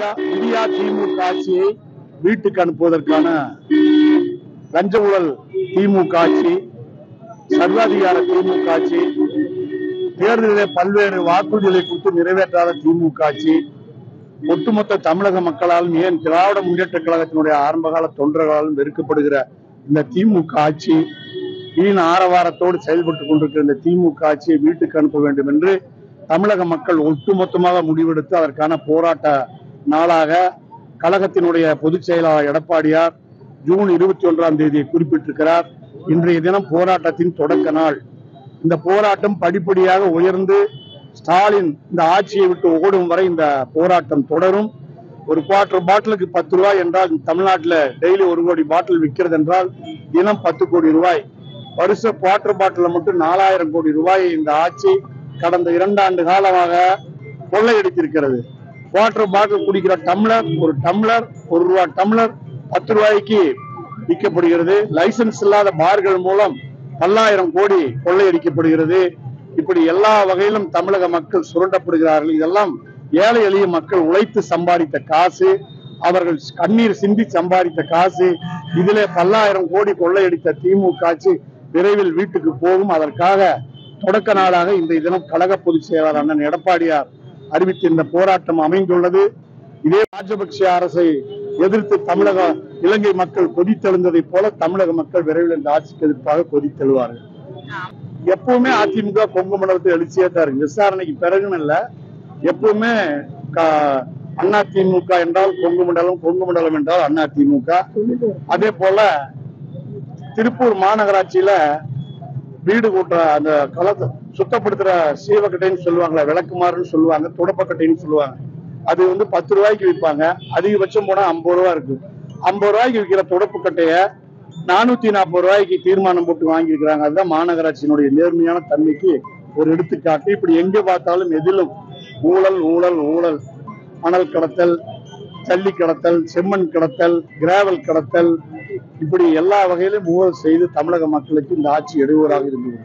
விடியா இந்தியா திமுக ஆட்சியை வீட்டுக்கு அனுப்புவதற்கான லஞ்ச ஊழல் திமுக ஆட்சி சர்வாதிகார திமுக ஆட்சி தேர்தலிலே பல்வேறு வாக்குறுதிகளை கொடுத்து நிறைவேற்றாத திமுக ஆட்சி ஒட்டுமொத்த தமிழக மக்களாலும் ஏன் திராவிட முன்னேற்ற கழகத்தினுடைய ஆரம்பகால தொண்டர்களாலும் வெறுக்கப்படுகிற இந்த திமுக ஆட்சி வீண் ஆரவாரத்தோடு செயல்பட்டுக் கொண்டிருக்கிற இந்த திமுக ஆட்சியை வீட்டுக்கு அனுப்ப வேண்டும் என்று தமிழக மக்கள் ஒட்டுமொத்தமாக முடிவெடுத்து அதற்கான போராட்ட நாளாக கழகத்தினுடைய பொதுச் செயலாளர் எடப்பாடியார் ஜூன் இருபத்தி ஒன்றாம் தேதியை குறிப்பிட்டிருக்கிறார். இன்றைய தினம் போராட்டத்தின் தொடக்க நாள். இந்த போராட்டம் படிப்படியாக உயர்ந்து ஸ்டாலின் இந்த ஆட்சியை விட்டு ஓடும் வரை இந்த போராட்டம் தொடரும். ஒரு குவார்டர் பாட்டிலுக்கு பத்து ரூபாய் என்றால் தமிழ்நாட்டில் டெய்லி ஒரு கோடி பாட்டில் விற்கிறது என்றால் தினம் பத்து கோடி ரூபாய். வருஷ குவார்டர் பாட்டில் மட்டும் நாலாயிரம் கோடி ரூபாயை இந்த ஆட்சி கடந்த இரண்டாண்டு காலமாக கொள்ளையடித்திருக்கிறது. வாட்டர் பாட்டில் குடிக்கிற டம்ளர் ஒரு டம்ளர் ஒரு ரூபா டம்ளர் பத்து ரூபாய்க்கு விற்கப்படுகிறது. லைசன்ஸ் இல்லாத பார்கள் மூலம் பல்லாயிரம் கோடி கொள்ளையடிக்கப்படுகிறது. இப்படி எல்லா வகையிலும் தமிழக மக்கள் சுரண்டப்படுகிறார்கள். இதெல்லாம் ஏழை எளிய மக்கள் உழைத்து சம்பாதித்த காசு. அவர்கள் கண்ணீர் சிந்தி சம்பாதித்த காசு. இதிலே பல்லாயிரம் கோடி கொள்ளையடித்த திமுக ஆட்சி விரைவில் வீட்டுக்கு போகும். அதற்காக தொடக்க நாளாக இந்த தினம் கழக பொதுச் செயலாளர் அண்ணன் எடப்பாடியார் அறிவித்து இந்த போராட்டம் அமைந்துள்ளது. இதே ராஜபக்ச அரசை எதிர்த்து தமிழக இலங்கை மக்கள் கொதித்தெழுந்ததை போல தமிழக மக்கள் விரைவில் இந்த ஆட்சிக்கு எதிர்ப்பாக கொதித்தெழுவார்கள். எப்பவுமே அதிமுக கொங்கு மண்டலத்தை எழுச்சியே தரும் விசாரணைக்கு பிறகும் இல்ல. எப்பவுமே அண்ணா திமுக என்றால் கொங்கு மண்டலம் கொங்கு மண்டலம் என்றால் அண்ணா திமுக. அதே போல திருப்பூர் மாநகராட்சியில வீடு கூட்டுற அந்த களத்தை சுத்தப்படுத்துற சீவக்கட்டைன்னு சொல்லுவாங்களே விளக்குமாறுன்னு சொல்லுவாங்க துடப்பக்கட்டைன்னு சொல்லுவாங்க. அது வந்து பத்து ரூபாய்க்கு விற்பாங்க. அதிகபட்சம் போனா ஐம்பது ரூபா இருக்கு. ஐம்பது ரூபாய்க்கு விற்கிற துடப்பு கட்டைய நானூத்தி நாற்பது ரூபாய்க்கு தீர்மானம் போட்டு வாங்கியிருக்கிறாங்க. அதுதான் மாநகராட்சியினுடைய நேர்மையான தன்மைக்கு ஒரு எடுத்துக்காட்டு. இப்படி எங்க பார்த்தாலும் எதிலும் ஊழல் ஊழல் ஊழல். மணல் கடத்தல் ஜல்லி கடத்தல் செம்மண் கடத்தல் கிராவல் கடத்தல் இப்படி எல்லா வகையிலும் ஊழல் செய்து தமிழக மக்களுக்கு இந்த ஆட்சி இடையூறாக இருந்தது.